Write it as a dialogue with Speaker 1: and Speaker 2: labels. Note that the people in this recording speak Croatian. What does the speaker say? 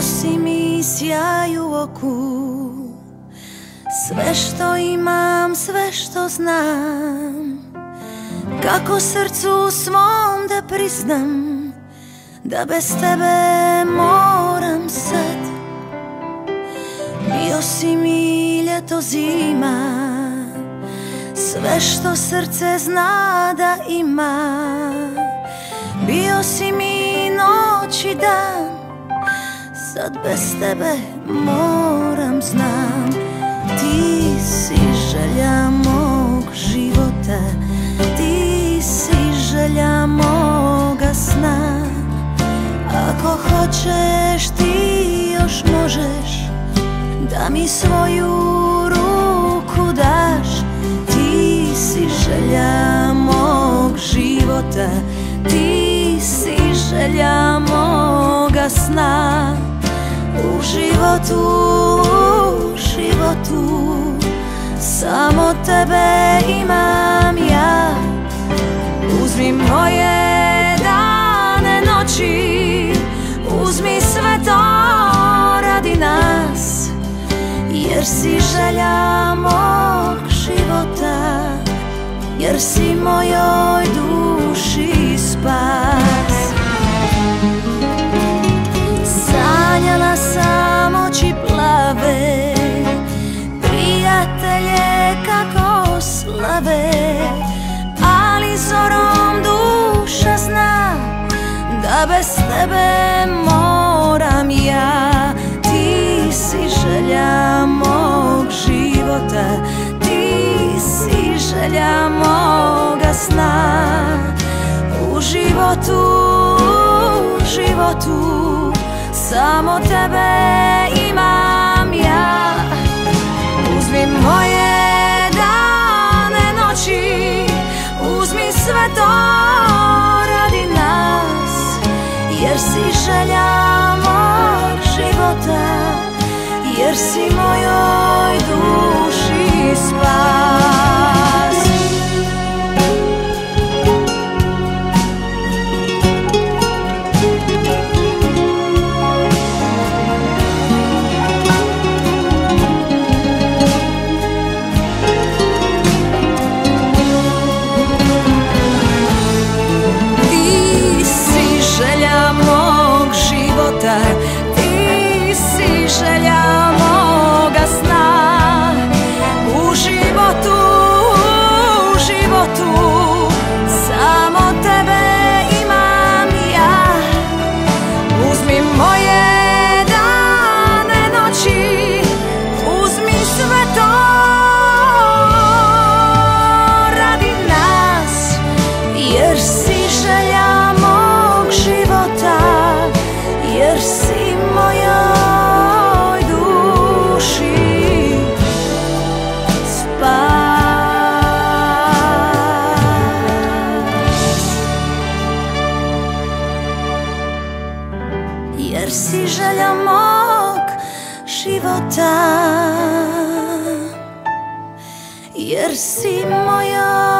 Speaker 1: Bio si mi sjaj u oku. Sve što imam, sve što znam. Kako srcu svom da priznam Da bez tebe moram sad. Bio si mi ljeto zima. Sve što srce zna da ima. Bio si mi noć i dan Sad bez tebe moram znam. Ti si želja mog života Ti si želja moga sna. Ako hoćeš ti još možeš Da mi svoju ruku daš. Ti si želja mog života Ti si želja moga sna životu, životu. Samo tebe imam ja. Uzmi moje dane, noći. Uzmi sve to radi nas. Jer si želja mog života. Jer si mojoj duši Bez tebe moram ja. Ti si želja mog života. Ti si želja moga sna. U životu, u životu samo tebe imam si želja mog života Jer si mojoj duši želja mog života. Jer si mojoj